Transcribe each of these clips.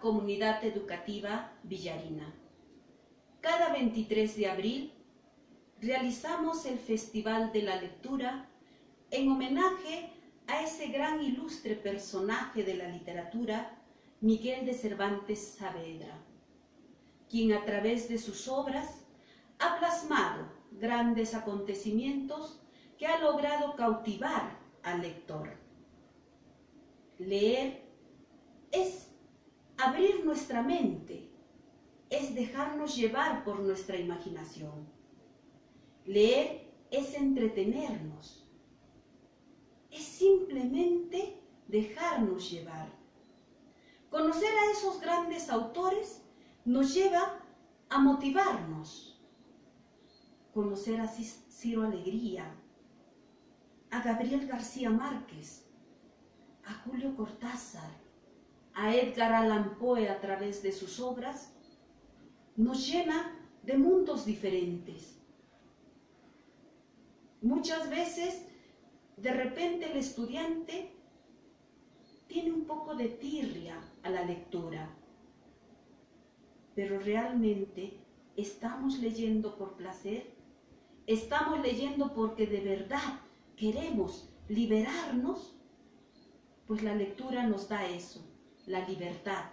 comunidad educativa villarina. Cada 23 de abril realizamos el Festival de la Lectura en homenaje a ese gran ilustre personaje de la literatura, Miguel de Cervantes Saavedra, quien a través de sus obras ha plasmado grandes acontecimientos que ha logrado cautivar al lector. Leer es abrir nuestra mente, es dejarnos llevar por nuestra imaginación. Leer es entretenernos, es simplemente dejarnos llevar. Conocer a esos grandes autores nos lleva a motivarnos. Conocer a Ciro Alegría, a Gabriel García Márquez, a Julio Cortázar, a Edgar Allan Poe a través de sus obras, nos llena de mundos diferentes. Muchas veces, de repente el estudiante tiene un poco de tirria a la lectura, pero realmente estamos leyendo por placer, estamos leyendo porque de verdad queremos liberarnos, pues la lectura nos da eso, la libertad,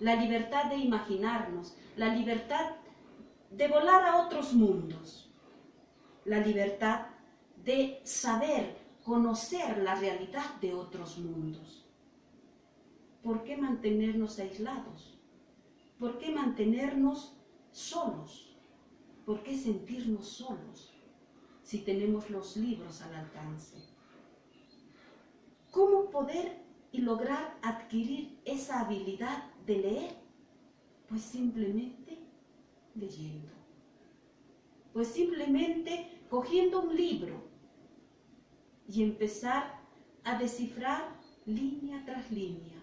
la libertad de imaginarnos, la libertad de volar a otros mundos, la libertad de saber, conocer la realidad de otros mundos. ¿Por qué mantenernos aislados? ¿Por qué mantenernos solos? ¿Por qué sentirnos solos? si tenemos los libros al alcance. ¿Cómo poder y lograr adquirir esa habilidad de leer? Pues simplemente leyendo. Pues simplemente cogiendo un libro y empezar a descifrar línea tras línea,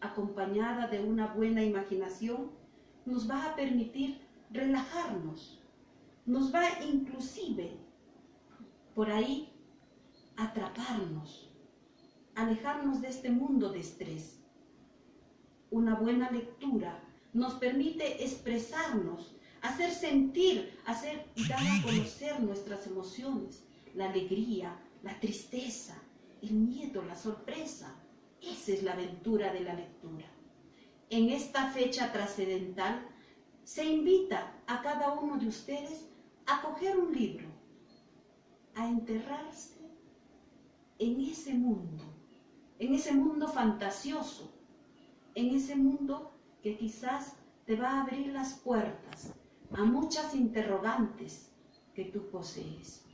acompañada de una buena imaginación, nos va a permitir relajarnos, nos va inclusive por ahí atraparnos, alejarnos de este mundo de estrés. Una buena lectura nos permite expresarnos, hacer sentir, hacer dar a conocer nuestras emociones, la alegría, la tristeza, el miedo, la sorpresa. Esa es la aventura de la lectura. En esta fecha trascendental se invita a cada uno de ustedes a coger un libro a enterrarse en ese mundo, en ese mundo fantasioso, en ese mundo que quizás te va a abrir las puertas a muchas interrogantes que tú posees.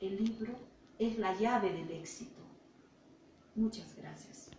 El libro es la llave del éxito. Muchas gracias.